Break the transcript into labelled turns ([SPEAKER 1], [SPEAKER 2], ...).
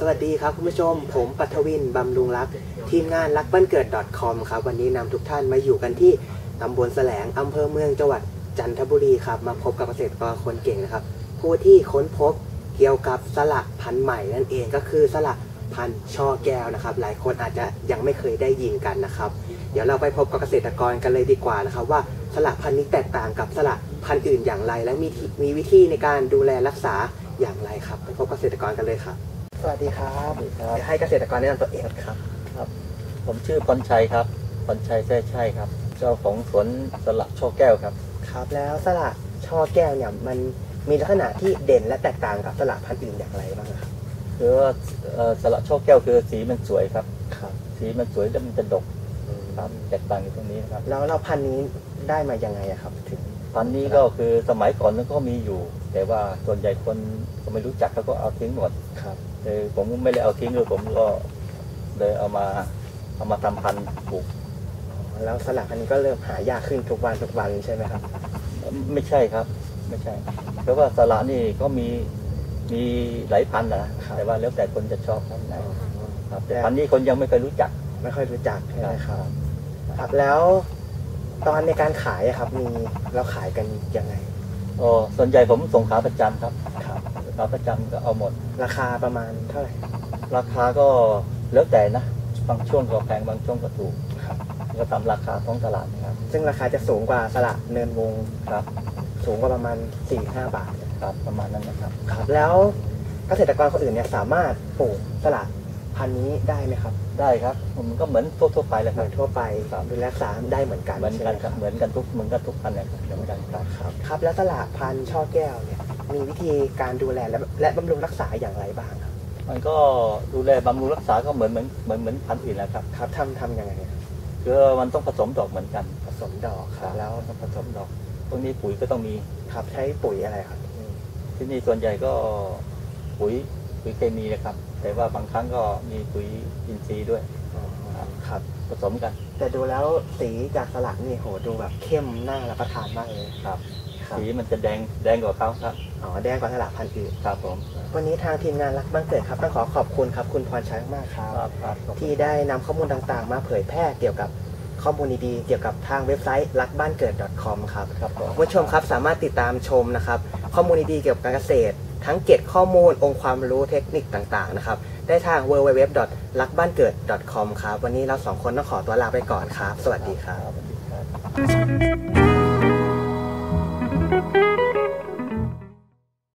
[SPEAKER 1] สวัสดีครับคุณผู้ชม ผมปัทวิน บำรุงรัก ทีมงานรักบ้านเกิด .com ครับ วันนี้นำทุกท่านมาอยู่กันที่ตำบลแสลงอำเภอเมืองจังหวัดจันทบุรีครับ มาพบกับเกษตรกรคนเก่งนะครับ ผู้ที่ค้นพบเกี่ยวกับสละพันธุ์ใหม่นั่นเองก็คือสละพันธุ์ช่อแก้วนะครับ หลายคนอาจจะยังไม่เคยได้ยินกันนะครับ เดี๋ยวเราไปพบกับเกษตรกรกันเลยดีกว่านะครับ ว่าสละพันธุ์นี้แตกต่างกับสละพันธุ์อื่นอย่างไร และมีที่มีวิธีในการดูแลรักษาอย่างไรครับ ไปพบเกษตรกรกันเลยครับ สวัสดีครับ
[SPEAKER 2] สวัสดีครับ
[SPEAKER 1] เดี๋ยวให้เกษตรกรแนะนำตัวเองครับ
[SPEAKER 2] ผมชื่อพรชัยครับพรชัยแท้ใช่ครับ เจ้าของสวนสละช่อแก้วครับ
[SPEAKER 1] ครับแล้วสละช่อแก้วเนี่ยมันมีลักษณะที่เด่นและแตกต่างกับสละพันธุ์อื่นอย่างไรบ้างครับ
[SPEAKER 2] คือว่าเอ่อสละช่อแก้วคือสีมันสวยครับ
[SPEAKER 1] ครับ
[SPEAKER 2] สีมันสวยแล้วมันจะดกครับแตกต่างอยู่ตรงนี้นะครับ
[SPEAKER 1] แล้วเราพันธุ์นี้ได้มายังไงอะครับ ถึง
[SPEAKER 2] พันธุ์นี้ก็คือสมัยก่อนมันก็มีอยู่ แต่ว่าส่วนใหญ่คนก็ไม่รู้จักเขาก็เอาทิ้งหมด
[SPEAKER 1] ครับ
[SPEAKER 2] เลยผมไม่ได้เอาทิ้งเลยผมก็เลยเอามาเอามาทำพันธุ์ปลูก
[SPEAKER 1] แล้วสละพันธุ์นี้ก็เริ่มหายากขึ้นทุกวันทุกวันใช่ไหมครับ
[SPEAKER 2] ไม่ใช่ครับ ไม่ใช่ เพราะว่าสละนี่ก็มีมีหลายพันธุ์นะแต่ว่าแล้วแต่คนจะชอบพันธุ์ไหนครับแต่พันธุ์นี้คนยังไม่เคยรู้จัก
[SPEAKER 1] ไม่ค่อยรู้จักใช่ไหมค
[SPEAKER 2] ครั
[SPEAKER 1] รับ
[SPEAKER 2] บ
[SPEAKER 1] ครับแล้วตอนในการขายอะครับมีเราขายกันยังไง
[SPEAKER 2] อ๋อส่วนใหญ่ผมส่งขาประจำครับ
[SPEAKER 1] ครับ
[SPEAKER 2] ขาประจำก็เอาหมด
[SPEAKER 1] ราคาประมาณเท่าไหร่
[SPEAKER 2] ราคาก็แล้วแต่นะ บางช่วงก็แพงบางช่วงก็ถูก
[SPEAKER 1] ครับ
[SPEAKER 2] ก็ตามราคาท้องตลาดนะครับ
[SPEAKER 1] ซึ่งราคาจะสูงกว่าสละเนินวง
[SPEAKER 2] ครับ
[SPEAKER 1] สูงกว่าประมาณ 4-5 บาท
[SPEAKER 2] ครับประมาณนั้นนะครับ
[SPEAKER 1] ครับ แล้วเกษตรกรคนอื่นเนี่ยสามารถปลูกสลัดพันธุ์นี้ได้ไหมครับ
[SPEAKER 2] ได้ครับมันก็เหมือนทั่วๆไปเลย
[SPEAKER 1] เห
[SPEAKER 2] ค
[SPEAKER 1] มื
[SPEAKER 2] รั
[SPEAKER 1] อบนทั่วไป
[SPEAKER 2] ครับ
[SPEAKER 1] ดูแลรักษาได้เหมือนกัน
[SPEAKER 2] เหมือน
[SPEAKER 1] ใช่
[SPEAKER 2] กั
[SPEAKER 1] ไห
[SPEAKER 2] น
[SPEAKER 1] ม
[SPEAKER 2] ครับเหมือนกันทุกเหมือนกันทุกพันธุ์เลยครับเหมือนกันครับ
[SPEAKER 1] ครับ ครับแล้วสลัดพันธุ์ช่อแก้วเนี่ย มีวิธีการดูแลและและบำรุงรักษาอย่างไรบ้างครับ
[SPEAKER 2] มันก็ดูแลบำรุงรักษาก็เหมือนเหมือนเหมือนเหมือนพันธุ์อื่นแหละครับ
[SPEAKER 1] ครับทำทำยังไงครับ
[SPEAKER 2] คือมันต้องผสมดอกเหมือนกัน
[SPEAKER 1] ผสมดอกครับ แล้ว
[SPEAKER 2] ต้องผสมดอกพวกนี้ปุ๋ยก็ต้องมี
[SPEAKER 1] ครับใช้ปุ๋ยอะไรครับ
[SPEAKER 2] ที่นี่ส่วนใหญ่ก็ปุ๋ยปุ๋ยเคมีนะครับ แต่ว่าบางครั้งก็มีปุ๋ยอินทรีย์ด้วย
[SPEAKER 1] อ๋อครับ
[SPEAKER 2] ผสมกัน
[SPEAKER 1] แต่ดูแล้วสีจากสลัดนี่โหดูแบบเข้มน่ารับประทานมากเลย
[SPEAKER 2] ครับ
[SPEAKER 1] ครับ
[SPEAKER 2] สีมันจะแดงแดงกว่าเขาครับ
[SPEAKER 1] อ๋อแดงกว่าสลัดพันธุ์อื่น
[SPEAKER 2] ครับผม
[SPEAKER 1] วันนี้ทางทีมงานรักบ้านเกิดครับต้องขอขอบคุณครับคุณพรชัยมากครับ
[SPEAKER 2] ครับครับขอบคุณ
[SPEAKER 1] ที่ได้นำข้อมูลต่างๆ มาเผยแพร่เกี่ยวกับข้อมูลดีๆเกี่ยวกับทางเว็บไซต์รักบ้านเกิด .com ครับ
[SPEAKER 2] ครับผม
[SPEAKER 1] คุณผู้ชมครับสามารถติดตามชมนะครับ ข้อมูลดีๆเกี่ยวกับการเกษตร ทั้งเก็บข้อมูลองค์ความรู้เทคนิคต่างๆนะครับได้ทาง www รักบ้านเกิด .com ครับวันนี้เราสองคนต้องขอตัวลาไปก่อนครับ สวัสดีครับ
[SPEAKER 2] สวัสดีครับ